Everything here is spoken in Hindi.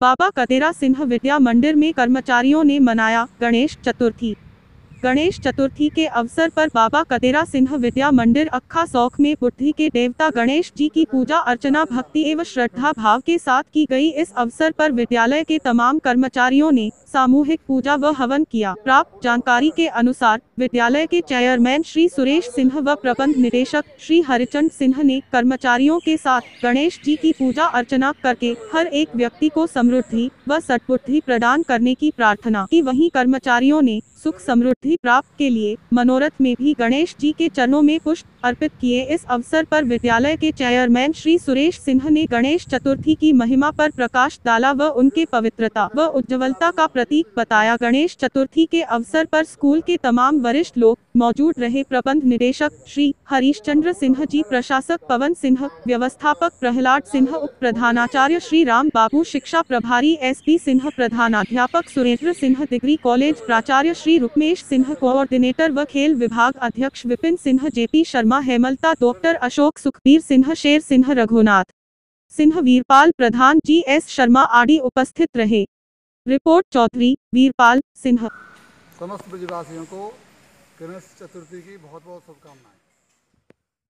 बाबा कतेरा सिंह विद्या मंदिर में कर्मचारियों ने मनाया गणेश चतुर्थी। गणेश चतुर्थी के अवसर पर बाबा कतेरा सिंह विद्या मंदिर अक्खा सौख में बुद्धि के देवता गणेश जी की पूजा अर्चना भक्ति एवं श्रद्धा भाव के साथ की गई। इस अवसर पर विद्यालय के तमाम कर्मचारियों ने सामूहिक पूजा व हवन किया। प्राप्त जानकारी के अनुसार विद्यालय के चेयरमैन श्री सुरेश सिंह व प्रबंध निदेशक श्री हरिचंद सिंह ने कर्मचारियों के साथ गणेश जी की पूजा अर्चना करके हर एक व्यक्ति को समृद्धि व सद्बुद्धि प्रदान करने की प्रार्थना की। वहीं कर्मचारियों ने सुख समृद्धि प्राप्त के लिए मनोरथ में भी गणेश जी के चरणों में पुष्प अर्पित किए। इस अवसर पर विद्यालय के चेयरमैन श्री सुरेश सिंह ने गणेश चतुर्थी की महिमा पर प्रकाश डाला व उनके पवित्रता व उज्जवलता का प्रतीक बताया। गणेश चतुर्थी के अवसर पर स्कूल के तमाम वरिष्ठ लोग मौजूद रहे। प्रबंध निदेशक श्री हरीश चंद्र सिंह जी, प्रशासक पवन सिंह व्यवस्थापक प्रहलाद सिंह उप प्रधानाचार्य श्री राम बाबू, शिक्षा प्रभारी एस पी सिंह प्रधानाध्यापक सुरेंद्र सिंह डिग्री कॉलेज प्राचार्य श्री रुकमेश सिंह कोऑर्डिनेटर व खेल विभाग अध्यक्ष Vipin Singh JP Sharma, Hemlata, doctor Ashok Sukhbir Singh Sher Singh Raghunath Singh Veerpal Pradhan, G S Sharma आदि उपस्थित रहे। रिपोर्ट चौधरी, वीरपाल सिंह समस्त ब्रजवासियों को गणेश चतुर्थी की बहुत बहुत शुभकामनाएँ।